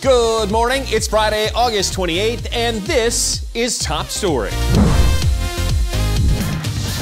Good morning. It's Friday, August 28th, and this is Top Story.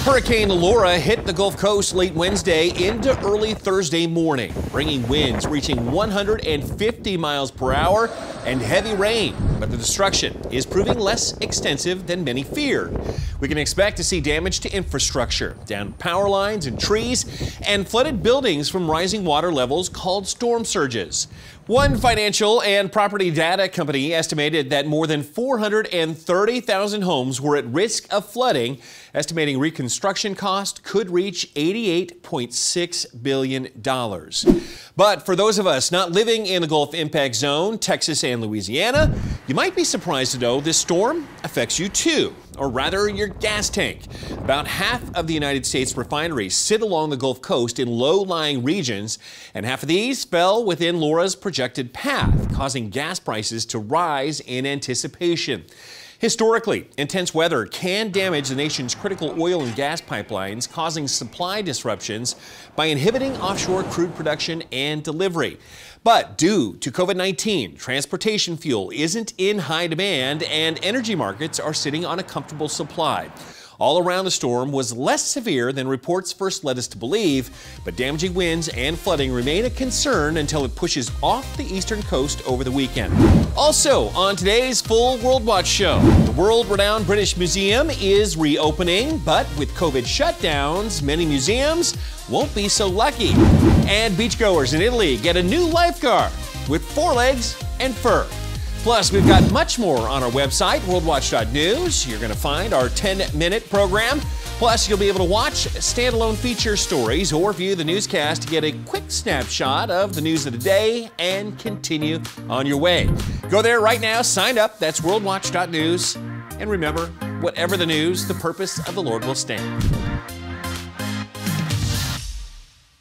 Hurricane Laura hit the Gulf Coast late Wednesday into early Thursday morning, bringing winds reaching 150 miles per hour and heavy rain. But the destruction is proving less extensive than many feared. We can expect to see damage to infrastructure, down power lines and trees, and flooded buildings from rising water levels called storm surges. One financial and property data company estimated that more than 430,000 homes were at risk of flooding, estimating reconstruction cost could reach $88.6 billion. But for those of us not living in the Gulf impact zone, Texas and Louisiana, you might be surprised to know this storm affects you too or rather your gas tank. About half of the United States refineries sit along the Gulf Coast in low-lying regions, and half of these fell within Laura's projected path, causing gas prices to rise in anticipation. Historically, intense weather can damage the nation's critical oil and gas pipelines, causing supply disruptions by inhibiting offshore crude production and delivery. But due to COVID 19, transportation fuel isn't in high demand and energy markets are sitting on a comfortable supply all around the storm was less severe than reports first led us to believe, but damaging winds and flooding remain a concern until it pushes off the eastern coast over the weekend. Also, on today's full World Watch show, the world renowned British Museum is reopening, but with COVID shutdowns, many museums won't be so lucky. And beachgoers in Italy get a new lifeguard with four legs and fur. Plus, we've got much more on our website, worldwatch.news. You're going to find our 10 minute program. Plus, you'll be able to watch standalone feature stories or view the newscast to get a quick snapshot of the news of the day and continue on your way. Go there right now, sign up. That's worldwatch.news. And remember, whatever the news, the purpose of the Lord will stand.